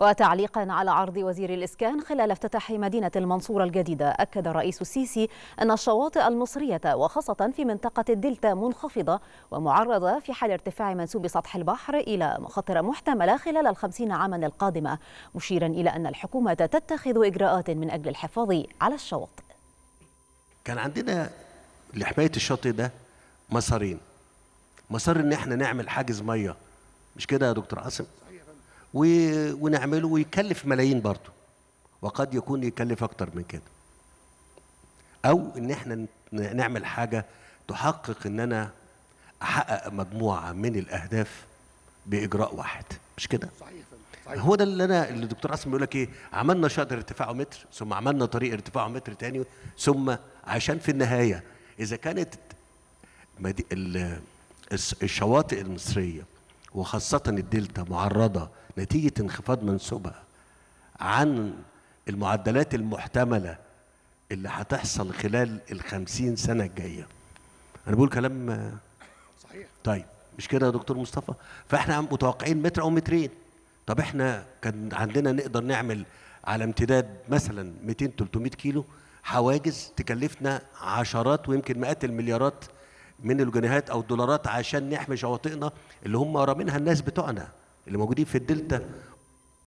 وتعليقا على عرض وزير الإسكان خلال افتتاح مدينة المنصورة الجديدة أكد الرئيس السيسي أن الشواطئ المصرية وخاصة في منطقة الدلتا منخفضة ومعرضة في حال ارتفاع منسوب سطح البحر إلى مخاطر محتملة خلال الخمسين عاما القادمة مشيرا إلى أن الحكومة تتخذ إجراءات من أجل الحفاظ على الشواطئ. كان عندنا لحماية الشاطئ ده مسارين. مسار إن إحنا نعمل حاجز مية. مش كده يا دكتور عاصم. ونعمله ويكلف ملايين برضه. وقد يكون يكلف أكتر من كده. أو إن إحنا نعمل حاجة تحقق إن أنا أحقق مجموعة من الأهداف بإجراء واحد. مش كده؟ هو ده اللي أنا اللي الدكتور عاصم بيقول لك إيه؟ عملنا شاطئ ارتفاعه متر ثم عملنا طريق ارتفاعه متر تاني ثم عشان في النهاية إذا كانت الشواطئ المصرية وخاصة الدلتا معرضة نتيجة انخفاض منسوبها عن المعدلات المحتملة اللي هتحصل خلال الخمسين سنة الجاية. أنا بقول كلام صحيح. طيب مش كده يا دكتور مصطفى؟ فإحنا متوقعين متر أو مترين. طب إحنا كان عندنا نقدر نعمل على امتداد مثلا 200 300 كيلو حواجز تكلفنا عشرات ويمكن مئات المليارات من الجنيهات أو الدولارات عشان نحمي شواطئنا اللي هم ورا منها الناس بتوعنا اللي موجودين في الدلتا.